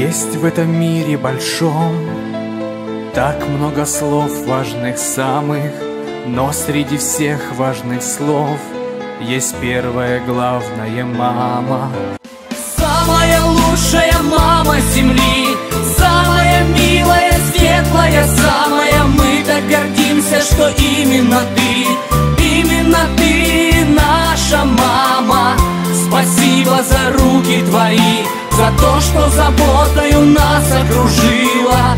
Есть в этом мире большом Так много слов важных самых Но среди всех важных слов Есть первая главная мама. Самая лучшая мама земли Самая милая, светлая, самая. Мы так гордимся, что именно ты Именно ты наша мама. Спасибо за руки твои За то, что заботою нас окружила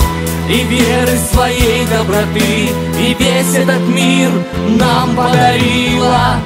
И веры своей доброты И весь этот мир нам подарила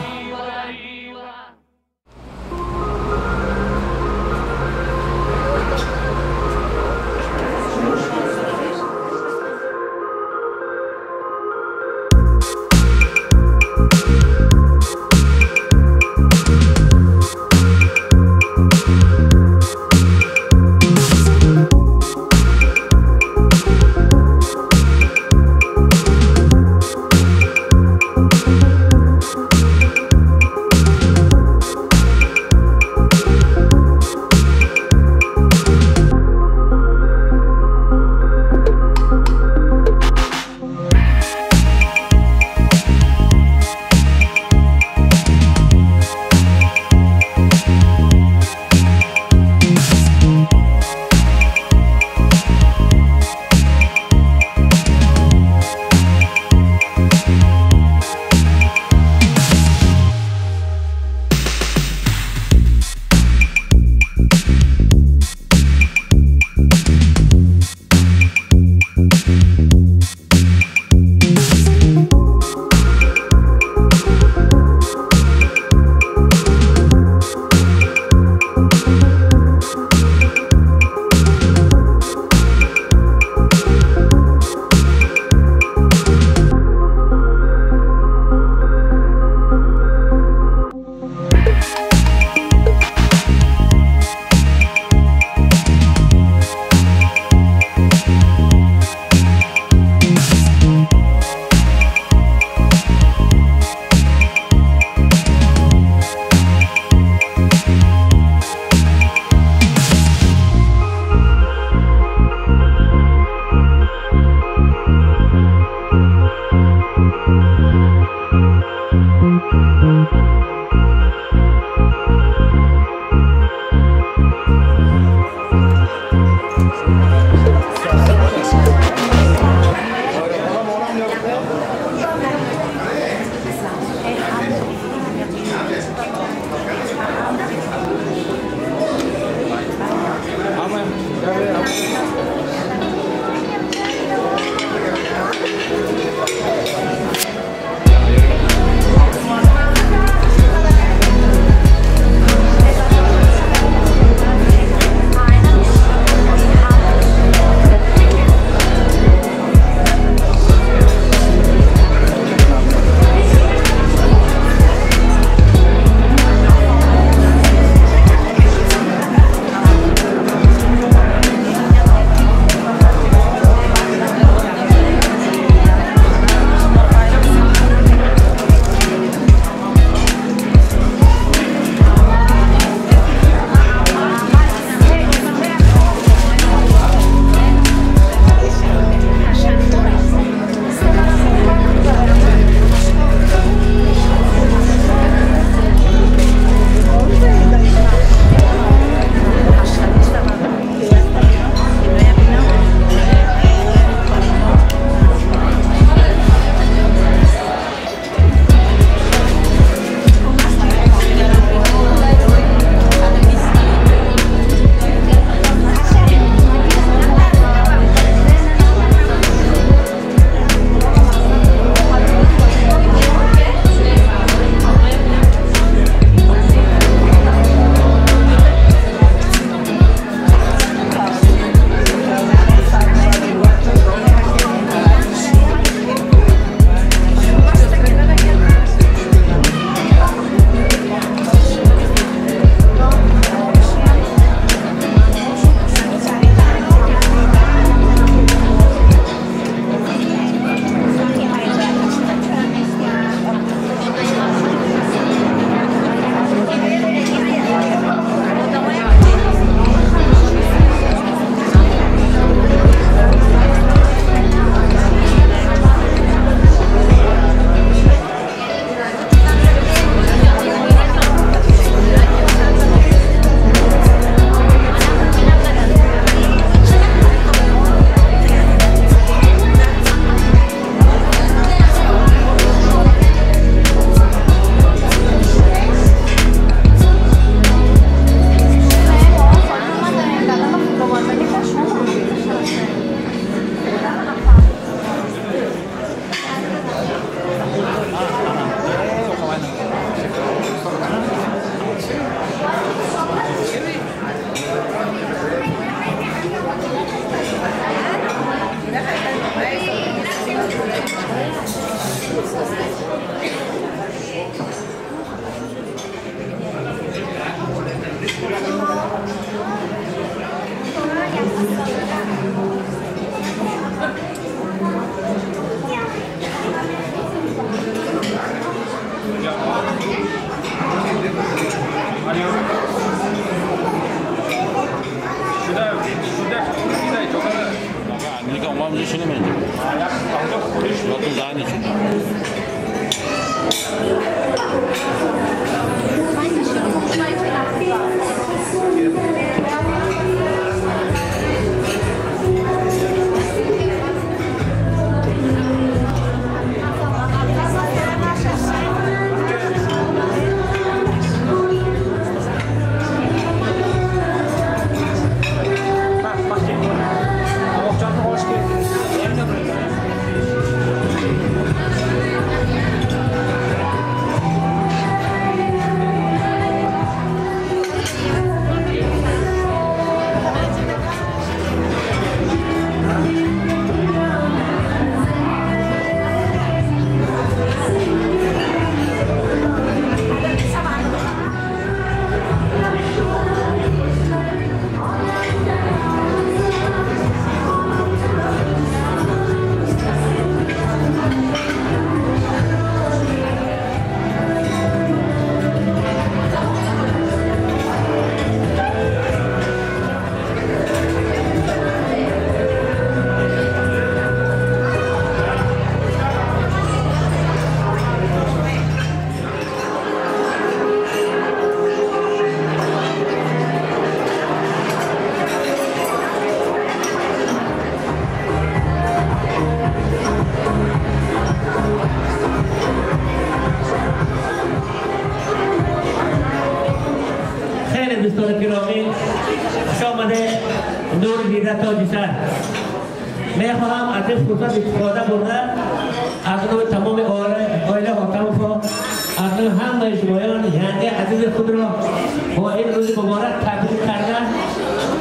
مبارک تبریک کردن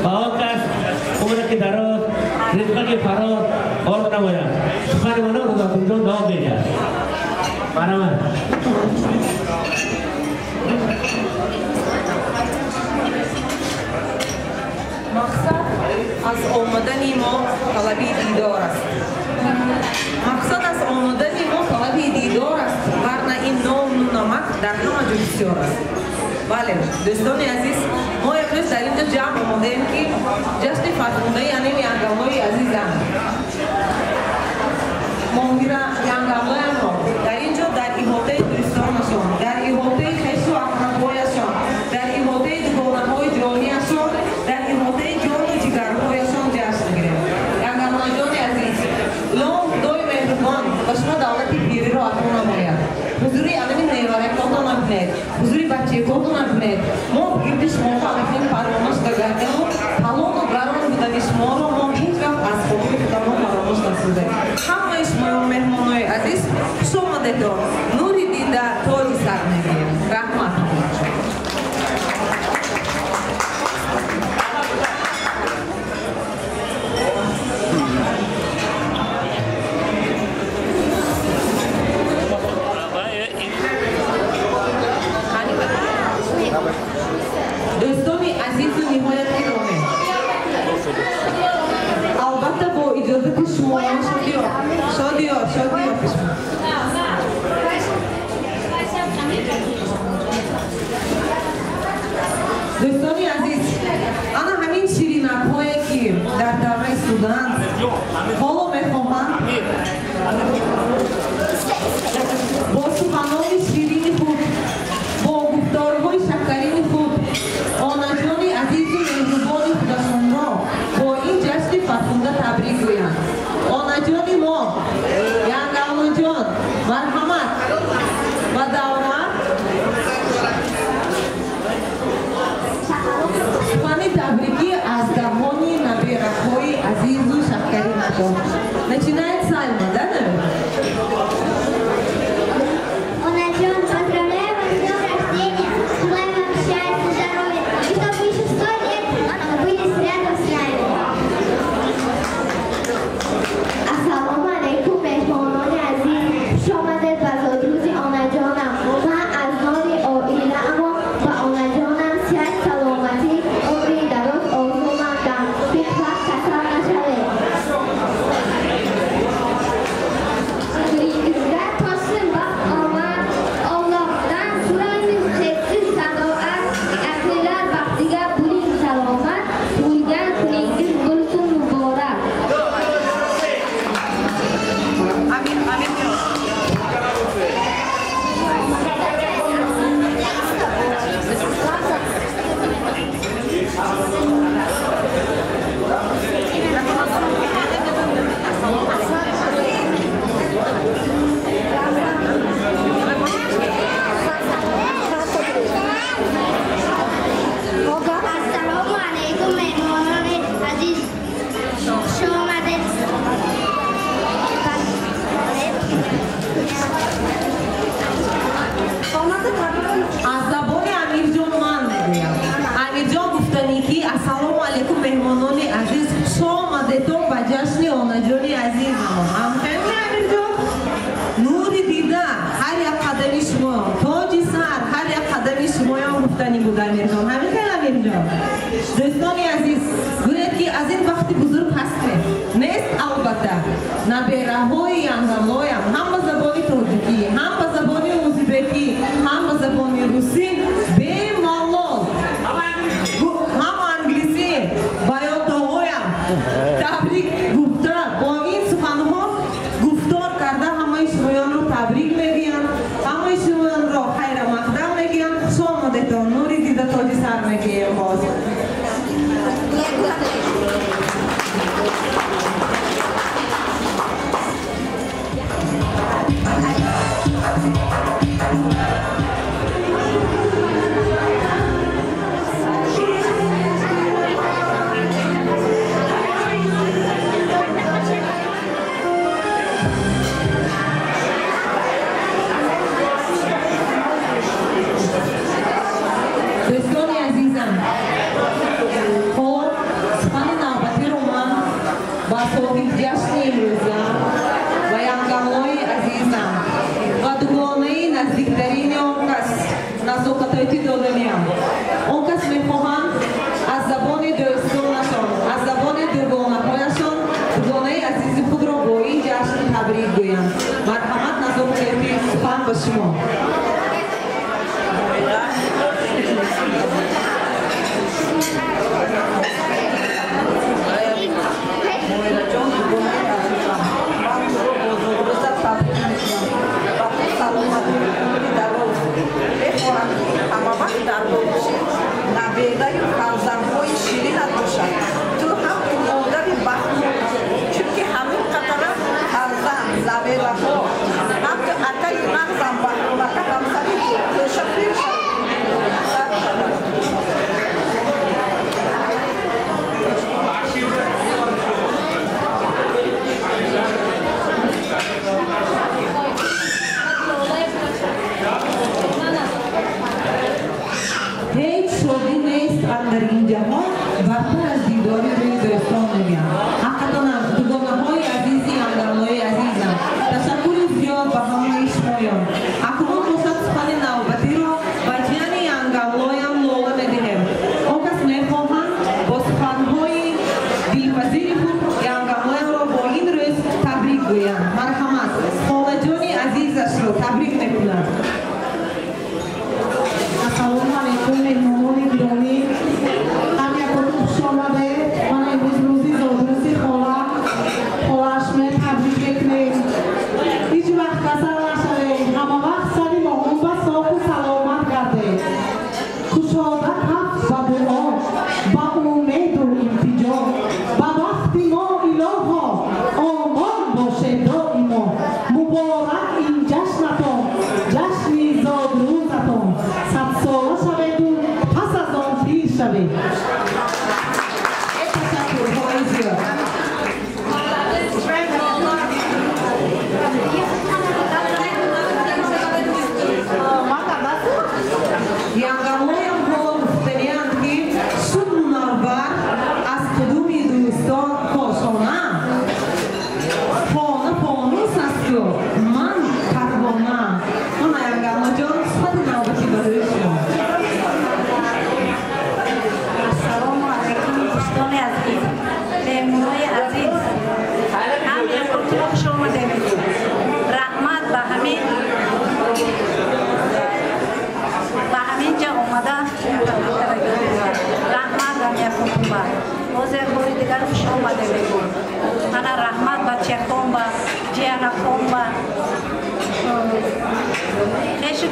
با آن کس عمر که درات رزقک فرار آن نباید سخن من رو در اینجا دعا بگرد برامد مقصد از آمدن ما طلب دیدار است مقصد از آمدن ما طلب دیدار است ورنه این نام و نمک در همه جا بسیار است бале дӯстони азиз мо имрӯз дар инҷо ҷамъ омодаем ки ҷашни фатҳундаи анеми ангалҳои азизам. Моҳира диплом нагнед мо бугунди шуморо акнин фаромӯш дагардему. Талону гарон будани шуморо мо ҳеҷ вақт аз хоҳи худамо фаромӯш насозем ҳамаи шуморо меҳмонои азиз хушомадедо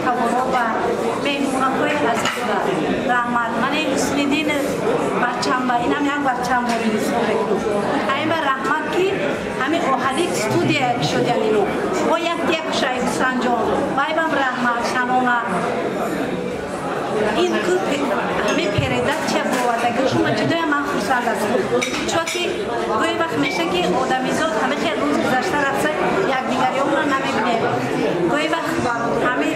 ҳаворо ба меҳмонакои азиза раҳмат. Ман ин ҳусниддин барчамба инам як барчамба милисо мекунам. Ҳаима раҳмат ки ҳамин оҳалик студия шудянино бо як декша ихсанҷон вайбам раҳмат шанона ин кӯ ҳамин передача бовардаги шума ҷудоям ман хурсанд ҳастам чунки гӯе вақт меша ки одамизод ҳама хел рӯз гузашта рафта якдигариёнро намебинем гӯе вақт ҳамин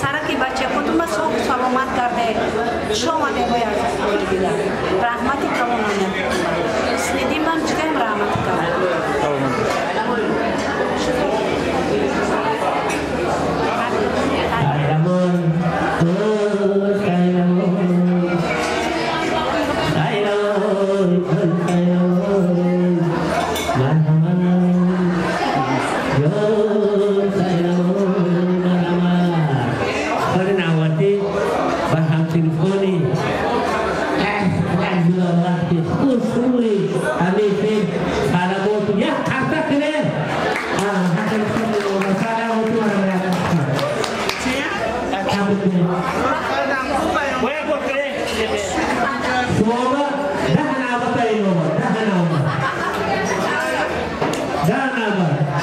сараки бачаҳо тума соху саломат карде шома мегӯяд раҳмати калона мекунад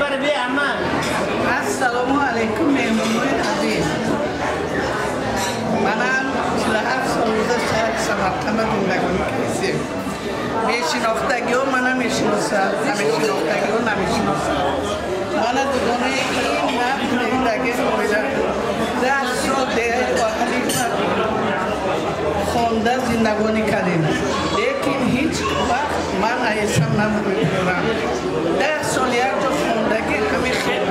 این بار بیا اما. السلام علیکم مهمونای عزیز. منم 47 سال بوده شهر سمرقند زندگی کردیم میشناختگی ها منم می‌شناسم. نمیشناختگی ها نمی‌شناسم. من دوگانه این مرد زندگی بوده ده سال دیگه واحدی خونده زندگانی کردیم. لیکن هیچ وقت من ایسم نمی‌دونم ده سال یک جا мондагӣ ҳамин хел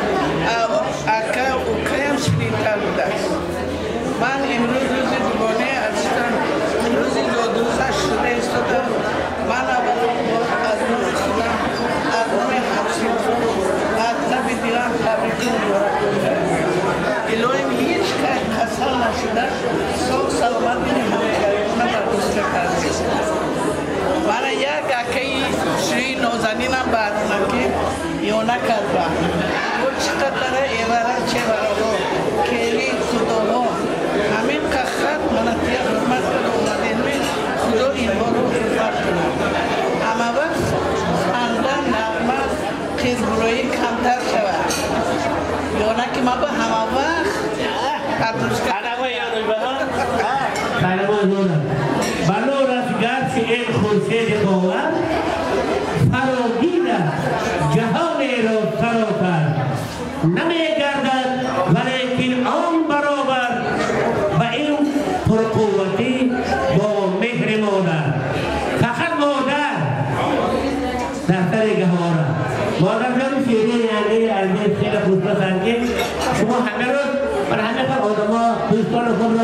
акаи укаям шириндтар будааст ман имрӯз рӯзи дугонаи азизам рӯзи додузаш шуда истодаам ман аз номи худам аз номи ҳамсин аз лаби дилам табрикӣ меборам илоим ҳеч кас касал нашуда сог саломат бини ҳамекариона ба дӯстакард накарда гурчикатара эвара чевараро кери худово ҳамин кахат манатия хизмат карда омаденме худо инҳоро хизмат кунад ҳамавақт ханда нағма хизбуроӣ камтар шавад. Ёна ки ман ба ҳамавақт Para más nada. Valoras Garci el José de Boa.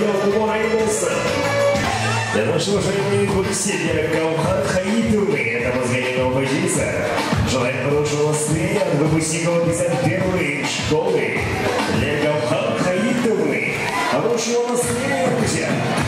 Елдебора Иглса. Для нашего шарина беседы Гаухат Хаитулы, этого сгоренного божица. Желаем хорошего настроения от выпускников 51 школы. Для Гаухат Хаитулы. Хорошего настроения, друзья!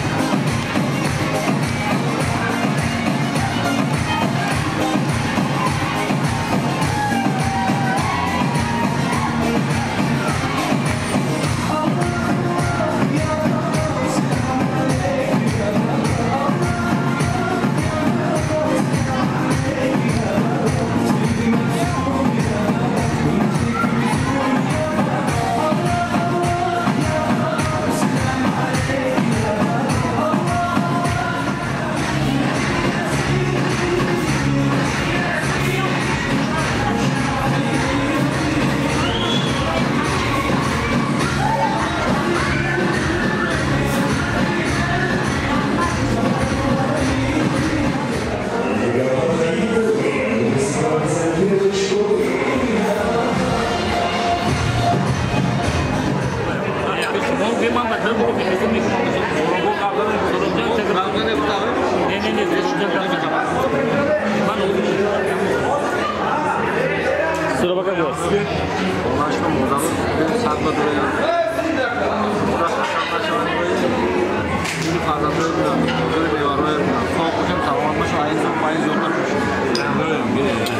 bakacağız. Ulaştım odalı. Ben sarma duruyor. Burası vatandaşlarımız. Yürü kazandığı bir an. Böyle bir var. Soğuk hocam tamamlanmış. Ayın son mayın zorlanmış. Böyle bir.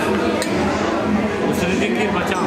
O sürü değil bacağım.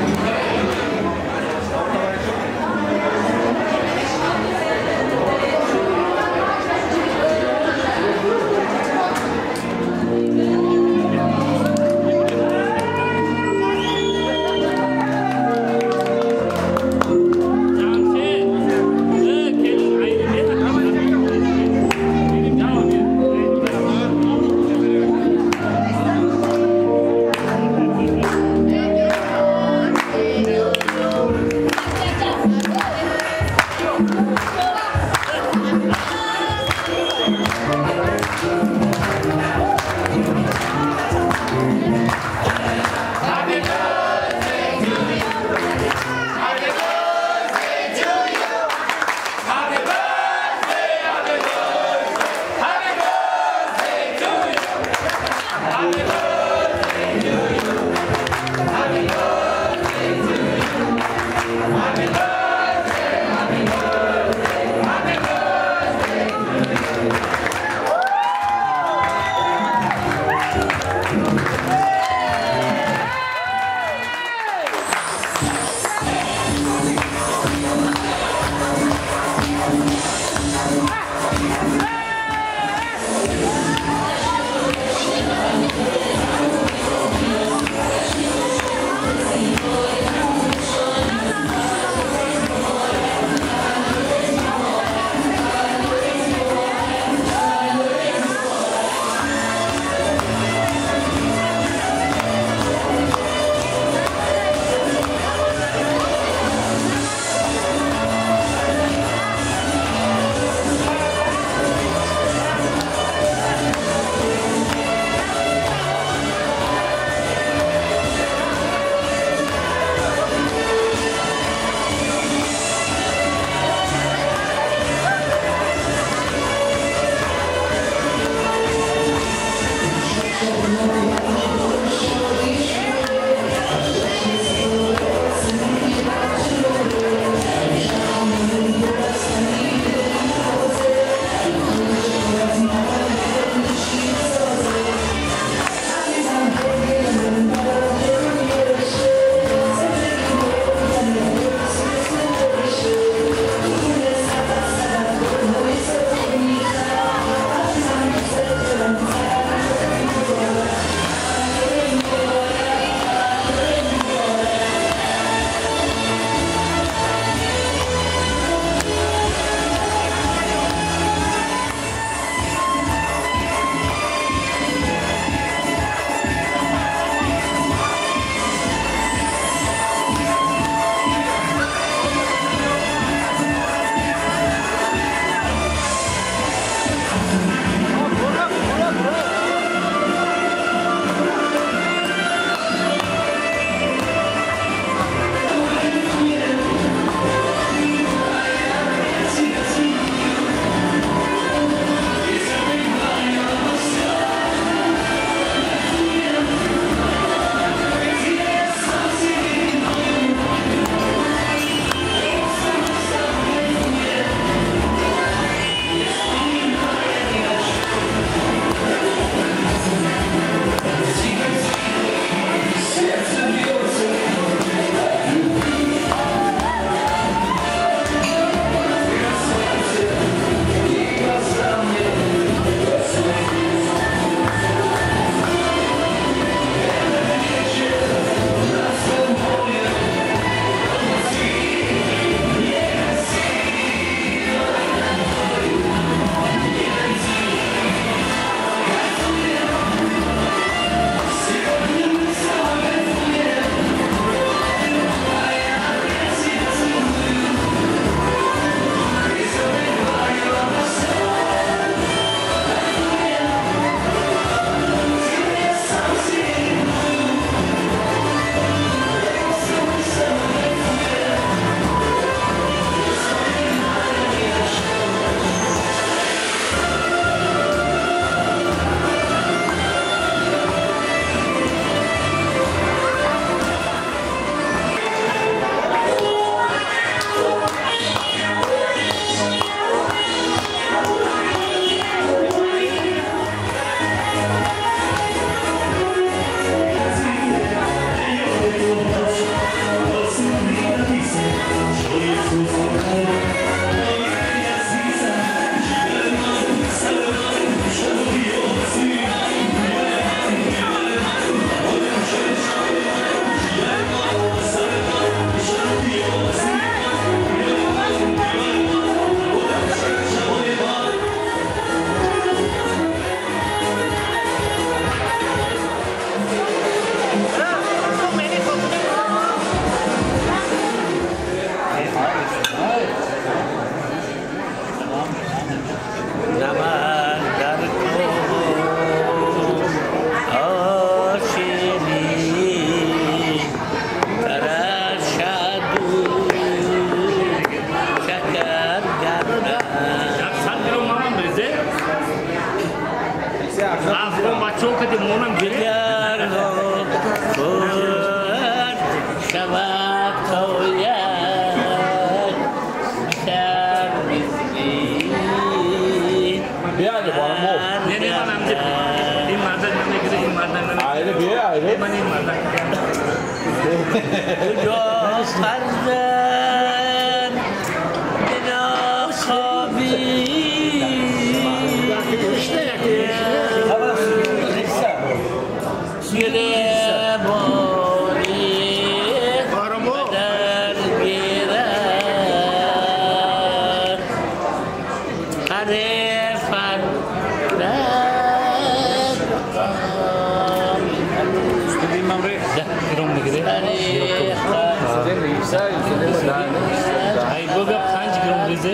یه تا سینه و یه سایه کلم دانس دایو ببخش 5 گرم وزه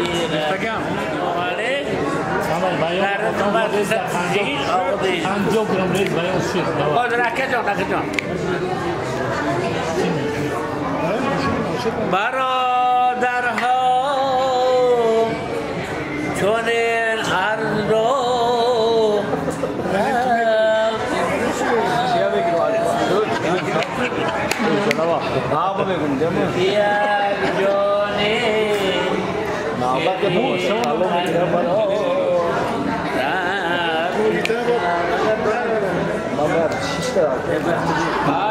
تا جام اوراله عامل بایو 400 105 10 گرم وزه Mother, sister.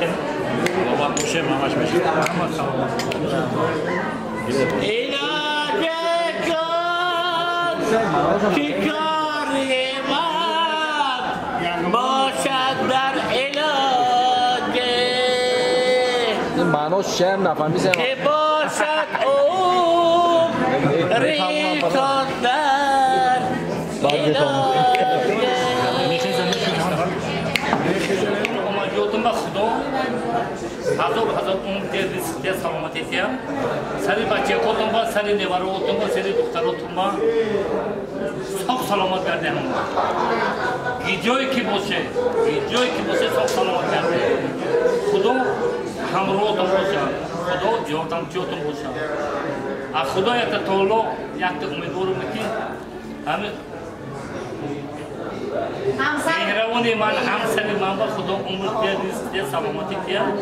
علاج که باشد عمر من در این علاج baba kuşe mamaş meşe علاج کن که کاری من باشد در علاج این معناش شعر نفهمی سه که باشد عمری کن در ҳазор ҳазор умр тез саломатиям сари бачаякотон ба сари невараотон ба сари духтаротон ба. Сог саломат гардем. Гиҷое ки боше гиҷое ки боше сог саломат гарде худо ҳамроҳотон бошад худо ёрдамчиотон бошад аз худо яка таоло якта умедворуме ки ҳамин они ман ҳамсари манба худо умр диҳад ризқ диҳад саломатӣ диҳад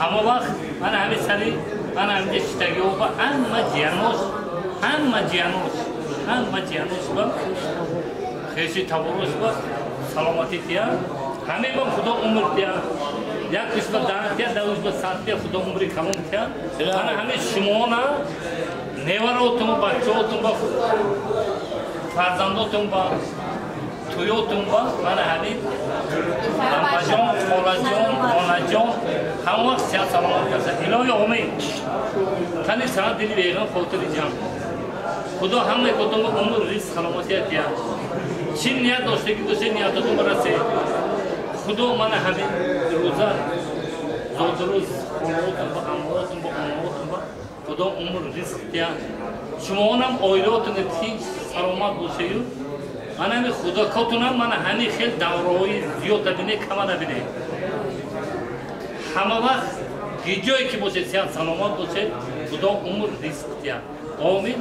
ҳама вақт ман ҳамесари ман ҳамида читагиоба ҳама ҷиянош ҳама ҷиянош ҳама ҷиянош ба хеши таворош ба саломатӣ диҳад ҳамебам худо умр диҳад як рисба даҳ диҳад дар рисба сад диҳад худо умри камом диҳад ман ҳами шумона неваротум бачаотум ба фарзандотум ба тӯётум ба мана ҳамин. Амаҷон холаҷон онаҷон ҳамон вақт сиҳат саломат карда илоҳи омин. Тани санат дили беғам хотири ҷам худо ҳамаи кудома умр ризқ саломатият диҳад чӣ ният доштаги гусе ниятатум расед худо мана ҳамин. Рӯза зодирӯз холотум ба амоотум ба онаотум ба худо умр ризқ диҳад шумоонам оилотуни тинч саломат бошаю ман ами худакотунам ман ҳамин хел давраҳои зиёда бине кама набине ҳама вақт гиҷое ки бошед сиҳат саломат бошед худо умр ризқ диҳад омин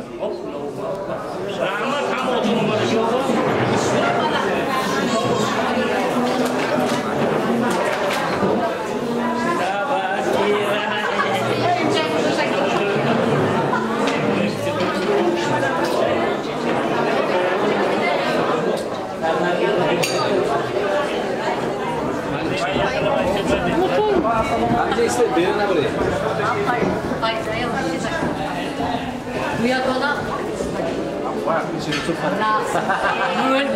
раҳмат ҳама одун омада шумо نه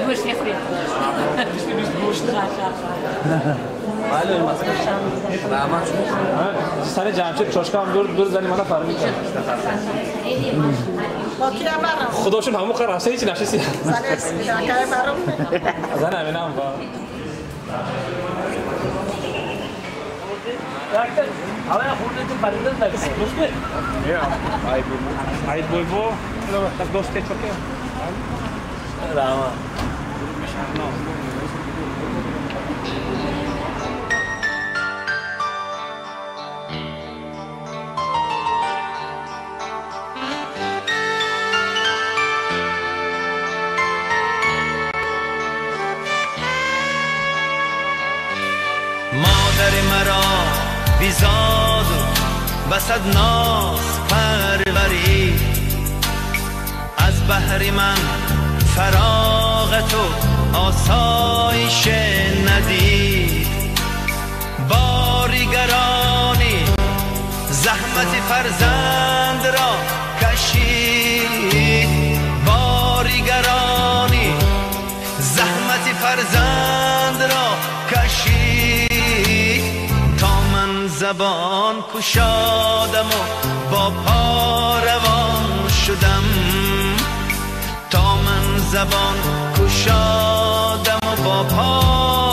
گوشت می‌خوریم بله مثلا رحمت سر جمشید چاشکا هم دور دور زنی منو فرمی کرد با برم خداشون همون قرار رفته هیچی نشستی زن که Aber er holt den Ball in der Luft. Ja. Hai Bulbo. Hai Bulbo. Das Gold steht okay. Rama. No. صد ناز پروری. از بحر من فراغت و آسایش ندید. باریگرانی زحمت فرزند را کشید. زبان کشادم و با پا روان شدم. تا من زبان کشادم و با پا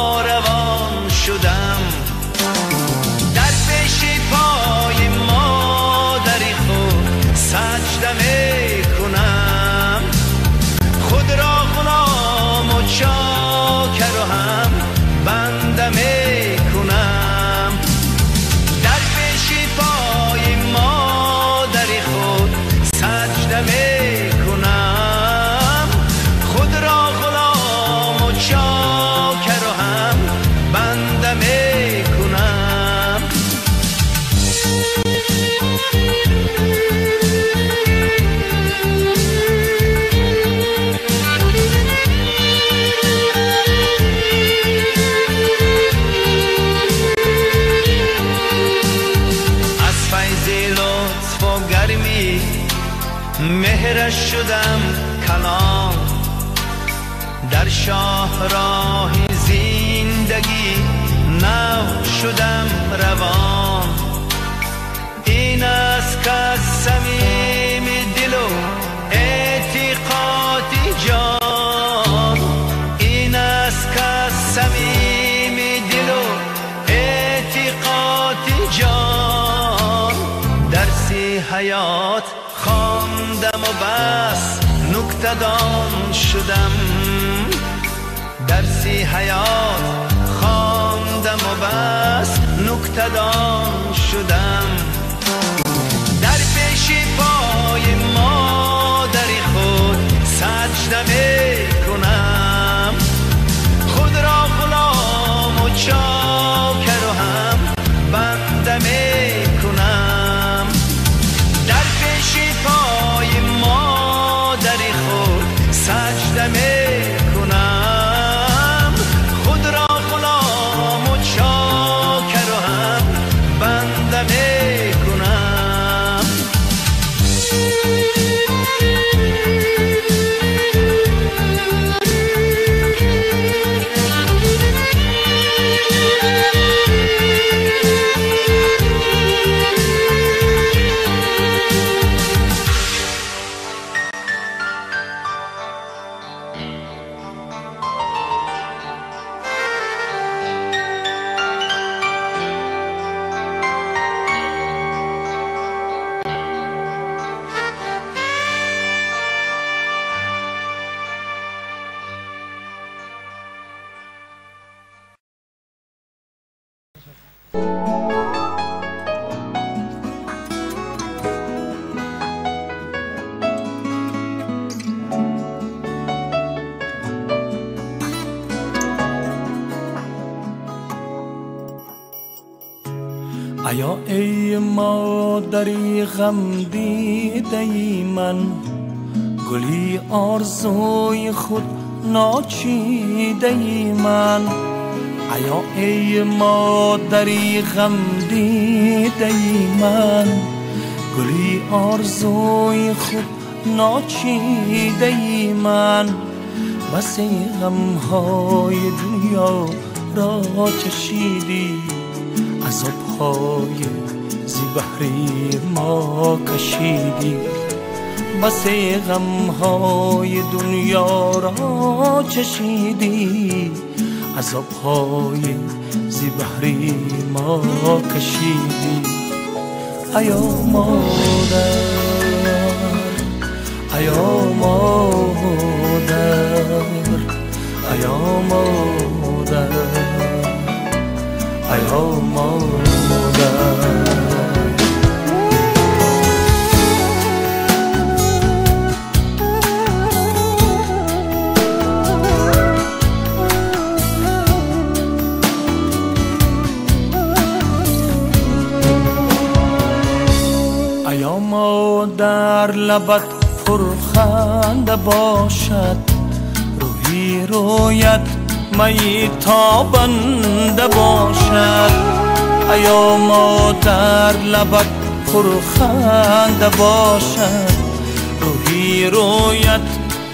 شاهراه زندگی نو شدم روان. این از صمیم دل و اعتقاد جان. این از صمیم دل و اعتقاد جان. درسی حیات خواندم و بس نکته دان شدم. درسی حیات خواندم و بس نکته دان شدم. در پیش پای ایا ای مادری غم دیده ای من؟ گلی آرزوی خود ناچیده ای من؟ ایا ای مادری غم دیده ای من. گلی آرزوی خود ناچیده ای من. بس غم های دنیا را چشیدی. عذاب های زی ما کشیدی. بس غم های دنیا را چشیدی. عذاب های زی ما کشیدی. ایا مادر ایا مادر ایا مادر ایا مادر. لبت پرخنده باشد. روحی رویت می تابنده باشد. ایا ما در لبت پرخنده باشد. روحی رویت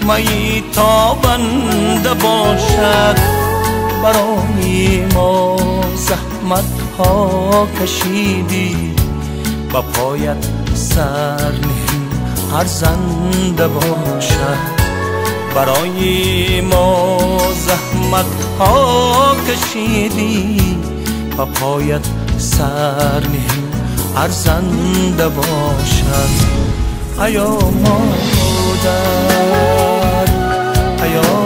می تابنده باشد. برای ما زحمت ها کشیدی. با پایت سر هر زنده باشد. برای ما زحمت ها کشیدی. و پایت سر هر زنده باشد. ایا مادر ایا